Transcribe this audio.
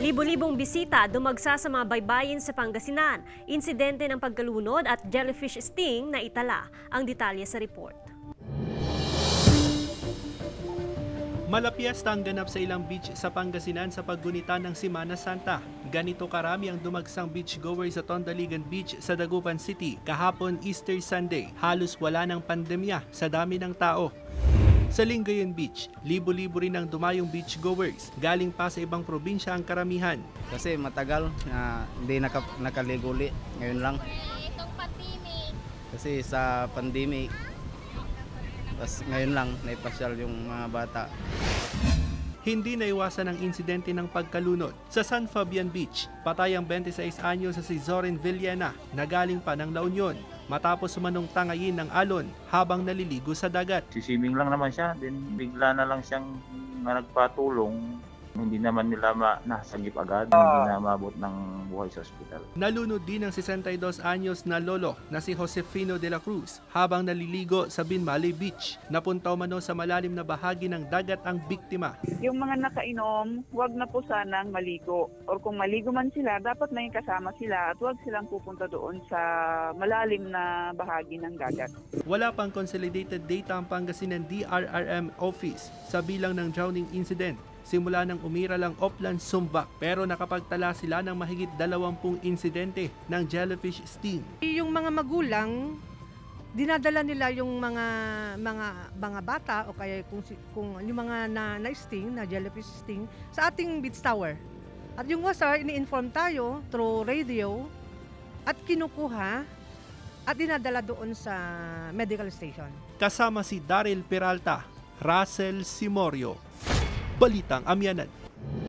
Libo-libong bisita dumagsa sa mga baybayin sa Pangasinan. Insidente ng pagkalunod at jellyfish sting na itala. Ang detalye sa report. Malapiasta ang ganap sa ilang beach sa Pangasinan sa paggunita ng Simana Santa. Ganito karami ang dumagsang beachgoer sa Tondaligan Beach sa Dagupan City kahapon Easter Sunday. Halos wala ng pandemya sa dami ng tao. Sa Lingayen Beach, libo-libo rin ang dumayong beachgoers. Galing pa sa ibang probinsya ang karamihan. Kasi matagal na hindi naka, nakaliguli. Ngayon lang. itong pandemic. Kasi sa pandemic, tas ngayon lang naipasyal yung mga bata. Hindi naiwasan ang insidente ng pagkalunod. Sa San Fabian Beach, patay ang 26 anyo sa si Zoren Villena na galing pa ng La Union matapos sumanong tangayin ng alon habang naliligo sa dagat. Sisiming lang naman siya, then bigla na lang siyang na nagpatulong. Hindi naman nila ma nasagip agad, hindi na mabot ng buhay sa ospital. Nalunod din ang 62 anyos na lolo na si Josefino de la Cruz habang naliligo sa Binmali Beach. Napuntaw mano sa malalim na bahagi ng dagat ang biktima. yung mga nakainom, wag na po sanang maligo. Or kung maligo man sila, dapat may kasama sila at wag silang pupunta doon sa malalim na bahagi ng dagat. Wala pang consolidated data ang Pangasinan DRRM office sa bilang ng drowning incident simula nang umira lang Oplan Sumbak pero nakapagtala sila ng mahigit 20 insidente ng jellyfish sting. yung mga magulang dinadala nila yung mga mga mga bata o kaya kung kung yung mga na, na sting na jellyfish sting sa ating beach tower. At yung wasar ini-inform tayo through radio at kinukuha at dinadala doon sa medical station. Kasama si Daryl Peralta, Russell Simorio. Balitang Amyanan.